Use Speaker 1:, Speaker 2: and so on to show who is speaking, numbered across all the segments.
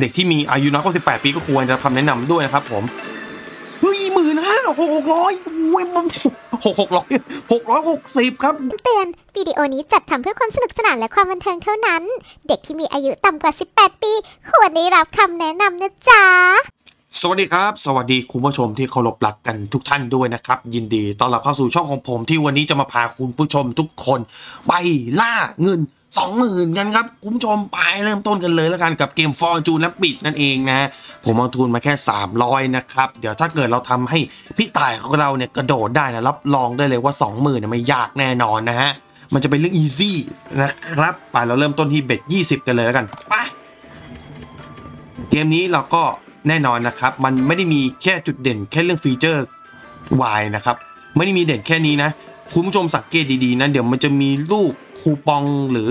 Speaker 1: เด็กที่มีอายุน้อยกว่า18 ปีก็ควรจะคำแนะนำด้วยนะครับ ผมเฮ้ยหมื่นห้าหกร้อยโอ้ยมันหกหกร้อยหกร้อยหกสิบครับ
Speaker 2: เตือนวิดีโอนี้จัดทำเพื่อความสนุกสนานและความบันเทิงเท่านั้น เด็กที่มีอายุต่ำกว่า 18 ปี ควรได้รับคำแนะนำนะจ๊ะ
Speaker 1: สวัสดีครับ สวัสดีคุณผู้ชมที่เคารพรักกันทุกท่านด้วยนะครับ ยินดีต้อนรับเข้าสู่ช่องของผมที่วันนี้จะมาพาคุณผู้ชมทุกคน ไปล่าเงิน สองหมื่นกันครับ คุณผู้ชมไปเริ่มต้นกันเลยแล้วกันกับเกม Fortune Rabbit นั่นเองนะผมเอาทุนมาแค่ 300 นะครับ เดี๋ยวถ้าเกิดเราทำให้พี่ต่ายของเราเนี่ยกระโดดได้นะรับรองได้เลยว่า 20,000เนี่ยไม่ยากแน่นอนนะฮะ มันจะเป็นเรื่อง easy นะครับ ไปเราเริ่มต้นที่ bet 20 กันเลยแล้วกันไปเกมนี้เราก็แน่นอนนะครับ มันไม่ได้มีแค่จุดเด่นแค่เรื่องฟีเจอร์ Y นะครับ ไม่ได้มีเด่นแค่นี้นะ คุณผู้ชมสังเกตดีๆนะเดี๋ยวมันจะมีลูกคูปองหรือ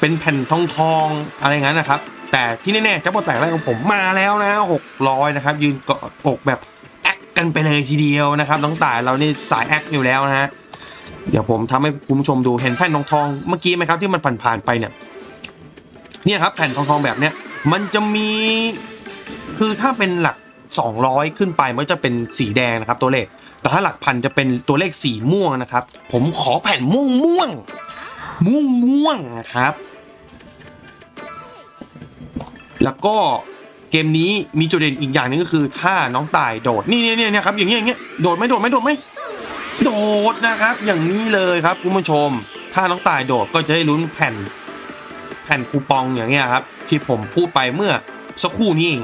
Speaker 1: เป็นแผ่นทองทองอะไรงั้นนะครับ แต่ที่แน่ๆเจ้าบอแตกแรกของผมมาแล้วนะ600นะครับ ยืนเกาะอกแบบแอคกันไปเลยทีเดียวนะครับน้องต่ายเรานี่สายแอคอยู่แล้วนะฮะเดี๋ยวผมทำให้คุณผู้ชมดูเห็นแผ่นทองทองเมื่อกี้ไหมครับที่มันผ่านๆไปเนี่ยเนี่ยครับแผ่นทองทองแบบเนี้ยมันจะมี คือถ้าเป็นหลัก 200 ขึ้นไปมันจะเป็นสีแดงนะครับตัวเลข แต่ถ้าหลักพันจะเป็นตัวเลขสีม่วงนะครับ ผมขอแผ่นม่วงม่วง ม่วงม่วงนะครับ แล้วก็เกมนี้มีจุดเด่นอีกอย่างหนึงก็คือถ้าน้องตายโดดนี่เนี่ยเนี่ยครับอย่างเงี้ยอย่างเงี้ยโดดไหมโดดไหมโดดไหมโดดนะครับ อย่างนี้เลยครับคุณผู้ชม ถ้าน้องตายโดดก็จะได้ลุ้นแผ่น แผ่นคูปองอย่างเงี้ยครับ ที่ผมพูดไปเมื่อสักครู่นี้เอง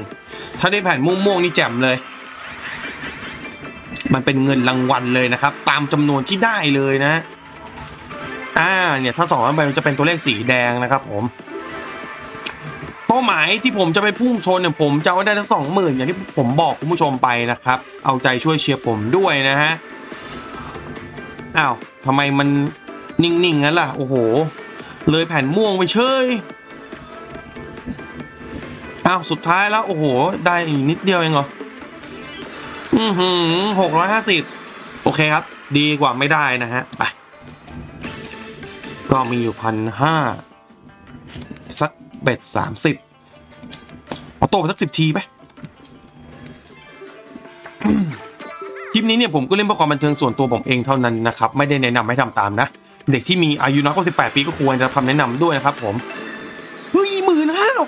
Speaker 1: ถ้าได้แผ่นม่วงๆนี่แจ่มเลย มันเป็นเงินรางวัลเลยนะครับ ตามจำนวนที่ได้เลยนะอ่าเนี่ยถ้าสองใบมันจะเป็นตัวเลขสีแดงนะครับ ผมเป้าหมายที่ผมจะไปพุ่งชนเนี่ยผมจะเอาได้ทั้งสองหมื่นอย่างที่ผมบอกคุณผู้ชมไปนะครับ เอาใจช่วยเชียร์ผมด้วยนะฮะอ้าวทำไมมันนิ่งๆงั้นล่ะ โอ้โห เลยแผ่นม่วงไปเชยอ้าวสุดท้ายแล้วโอ้โห ได้อีกนิดเดียวเองเหรอ อือหือหกร้อยห้าสิบโอเคครับ ดีกว่าไม่ได้นะฮะ ไป ก็มีอยู่พันห้าสักเบ็ดสามสิบเอาโตไปสักสิบทีไปอืมคลิปนี้เนี่ยผมก็เล่นเพื่อความบันเทิงส่วนตัวผมเองเท่านั้นนะครับ ไม่ได้แนะนำให้ทำตามนะ เด็กที่มีอายุน้อยกว่า18 ปีก็ควรจะคำแนะนำด้วยนะครับผม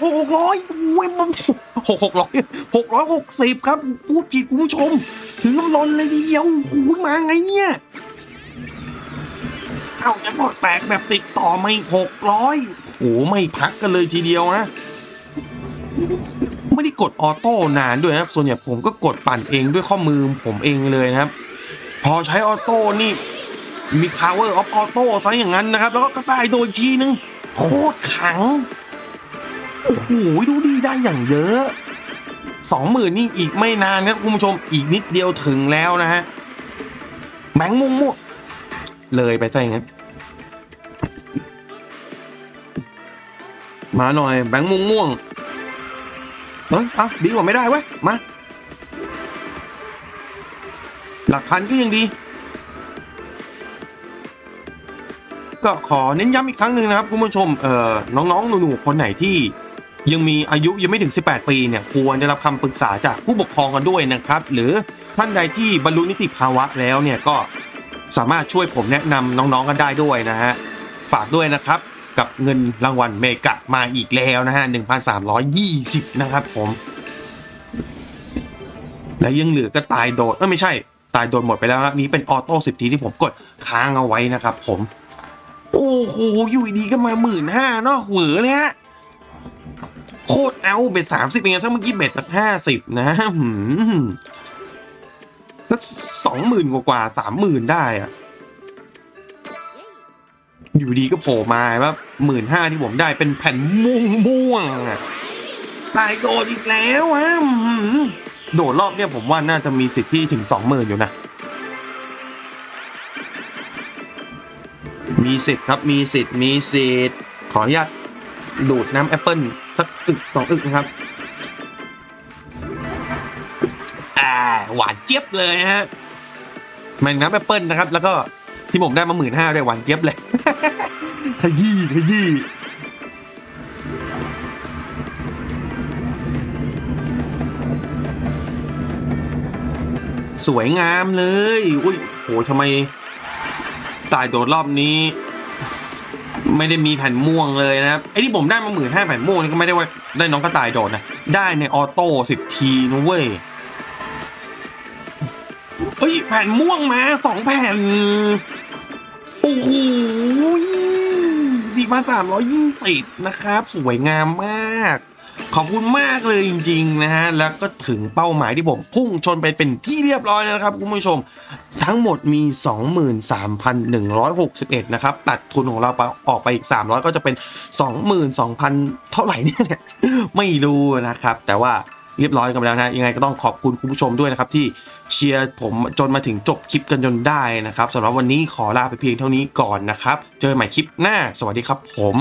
Speaker 1: หกหกร้อยโอ้ยหกหกร้อยหกร้อยหกสิบครับพูดผิดคุณผู้ชม ถึงน้ำร้อนเลยทีเดียวโอ้ยมาไงเนี่ยเอ้าจะบอกแตกแบบติดต่อไม่หกร้อยโอ้ไม่พักกันเลยทีเดียวนะ ไม่ได้กดออโต้นานด้วยนะครับ ส่วนใหญ่ผมก็กดปั่นเองด้วยข้อมือผมเองเลยนะครับ พอใช้ออโต้นี่มี power of auto ซะอย่างนั้นนะครับ แล้วก็กระต่ายโดยทีนึงโคตรขัง โอ้โหดูดีได้อย่างเยอะสองหมื่นนี่อีกไม่นานครับคุณผู้ชมอีกนิดเดียวถึงแล้วนะฮะแบงค์ม่วงม่วงเลยไปซะอย่างนั้นมาหน่อยแบงค์ม่วงม่วงเฮ้ยอาดีกว่าไม่ได้เว้ยมา หลักพันก็ยังดี ก็ขอเน้นย้ำอีกครั้งหนึ่งนะครับคุณผู้ชมเอ่อน้องๆหนูๆคนไหนที่ ยังมีอายุยังไม่ถึง 18 ปีเนี่ยควรได้รับคำปรึกษาจากผู้ปกครองกันด้วยนะครับ หรือท่านใดที่บรรลุนิติภาวะแล้วเนี่ยก็สามารถช่วยผมแนะนำน้องๆกันได้ด้วยนะฮะฝากด้วยนะครับกับเงินรางวัลเมกะมาอีกแล้วนะฮะ 1,320 นะครับผม และยังเหลือก็ตายโดดเอ้ยไม่ใช่ ตายโดดหมดไปแล้วนะนี้เป็นออโต้สิบทีที่ผมกดค้างเอาไว้นะครับผม โอ้โหอยู่ดีก็มาหมื่นห้าเนาะเหวอเลยฮะ โคตรเอาเบ็ดสามสิบเองถ้าเมื่อกี้เบ็ดสักห้าสิบนะหืมสักสองหมื่นกว่าสามหมื่นได้อะอยู่ดีก็โผล่มาว่าหมื่นห้าที่ผมได้เป็นแผ่นม่วงม่วงตายโดดอีกแล้วอะโดดรอบเนี่ยผมว่าน่าจะมีสิทธิ์ที่ถึงสองหมื่นอยู่นะ มีสิทธิ์ครับมีสิทธิ์มีสิทธิ์ขออนุญาตดูดน้ำแอปเปิล สักอึกสองอึกนะครับอ่หวานเจี๊ยบเลยฮะแมันน้ำแอปเปิลนะครับ แล้วก็ที่ผมได้มาหมื่นห้าได้หวานเจี๊ยบเลย ขยี้ขยี้สวยงามเลย อุ้ยโหทำไมตายโดดรอบนี้ ไม่ได้มีแผ่นม่วงเลยนะครับไอ้ที่ผมได้มาหมื่นห้าแผ่นม่วงนี่ก็ไม่ได้ว่าได้น้องกระต่ายโดดนะ ได้ในออโต้สิบทีนะเว้ยเฮ้ยแผ่นม่วงมาสองแผ่น โอ้โหดีมาสามร้อยยี่สิบนะครับ สวยงามมาก ขอบคุณมากเลยจริงๆนะฮะแล้วก็ถึงเป้าหมายที่ผมพุ่งชนไปเป็นที่เรียบร้อยแล้วนะครับคุณผู้ชม ทั้งหมดมี 23,161 นะครับ ตัดทุนของเราไปออกไปอีก 300 ก็จะเป็น 22,000 เท่าไหร่เนี่ยไม่รู้นะครับ แต่ว่าเรียบร้อยกันไปแล้วนะยังไงก็ต้องขอบคุณคุณผู้ชมด้วยนะครับที่เชียร์ผมจนมาถึงจบคลิปกันจนได้นะครับสำหรับวันนี้ขอลาไปเพียงเท่านี้ก่อนนะครับ เจอกันใหม่คลิปหน้า สวัสดีครับผม